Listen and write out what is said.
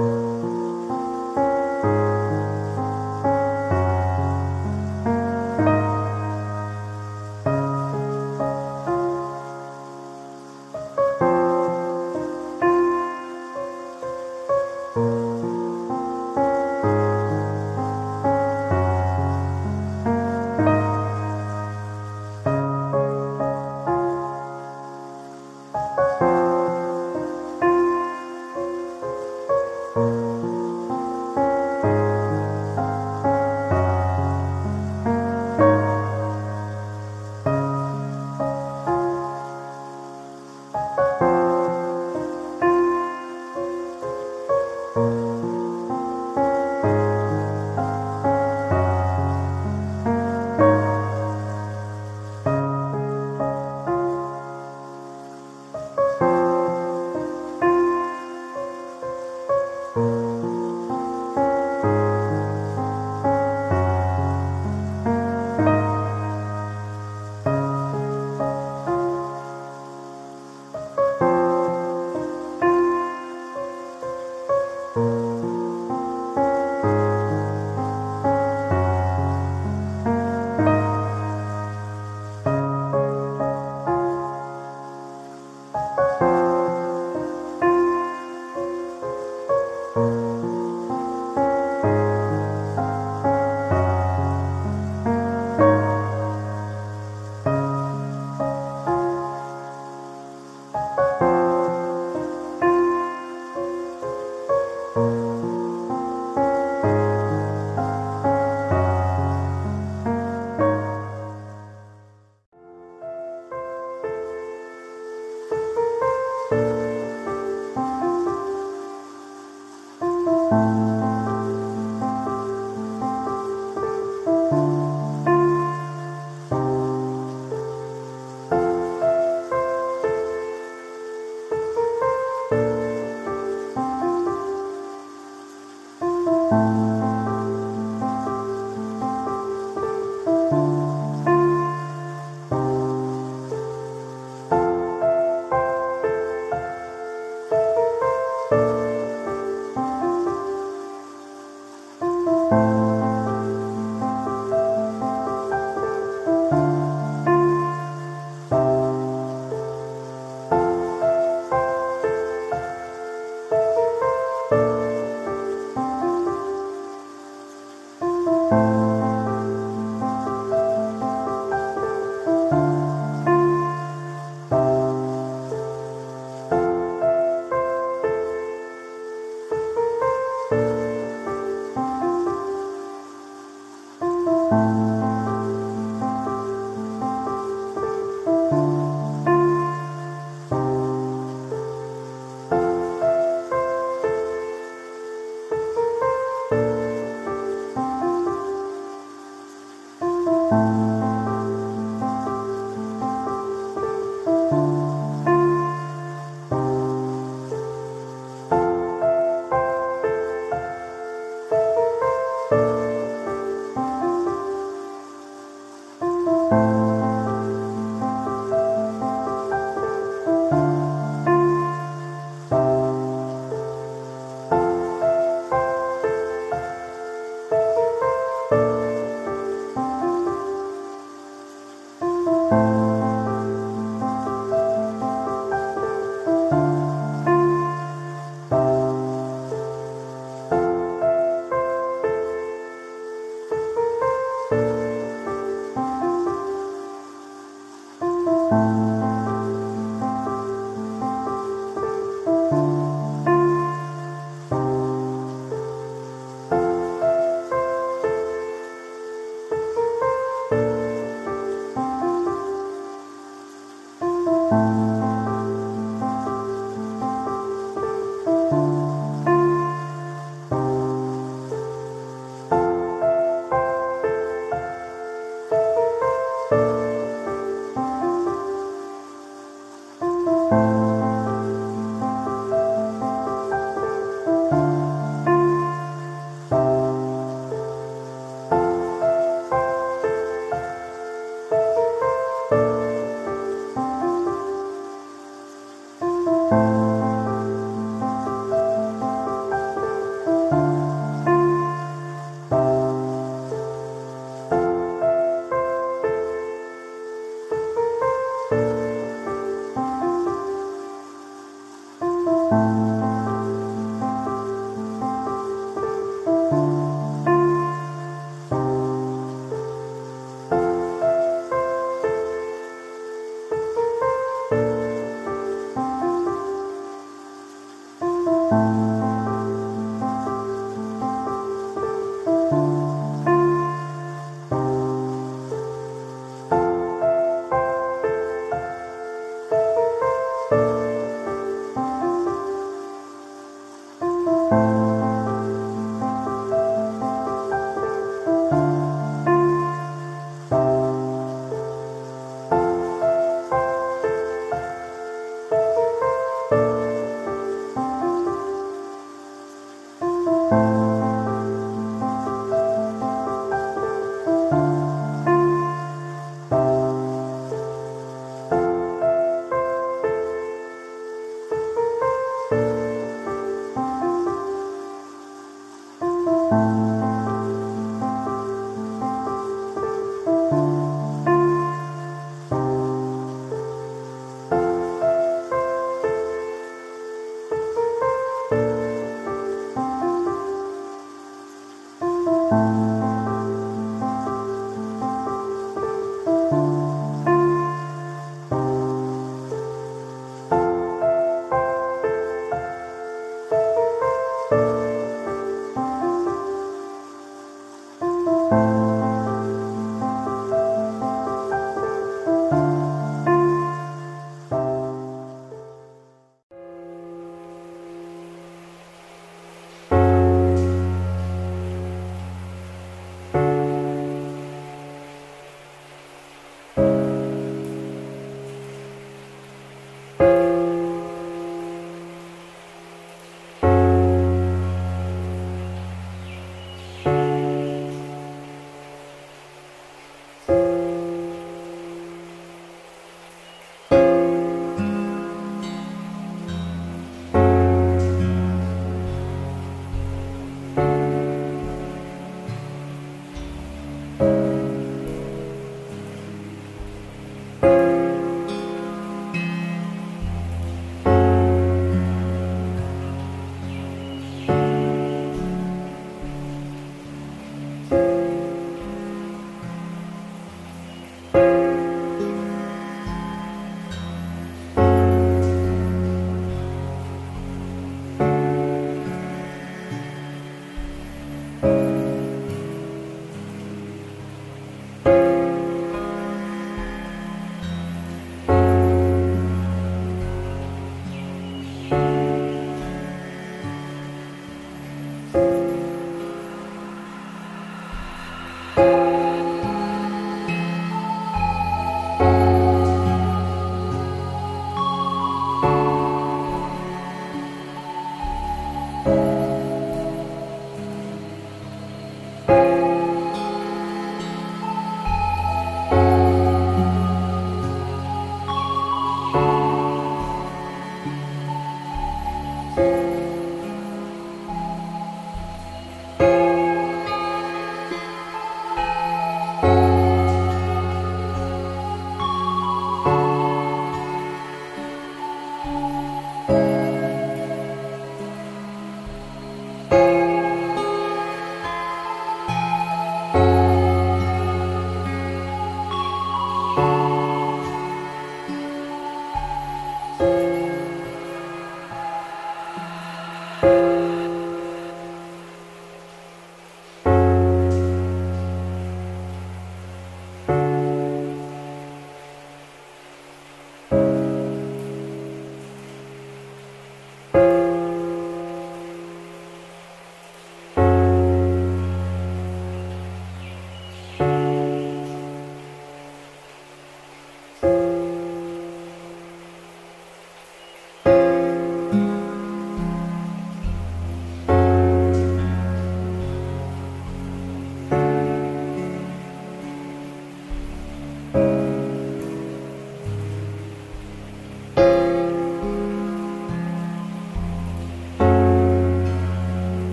Thank.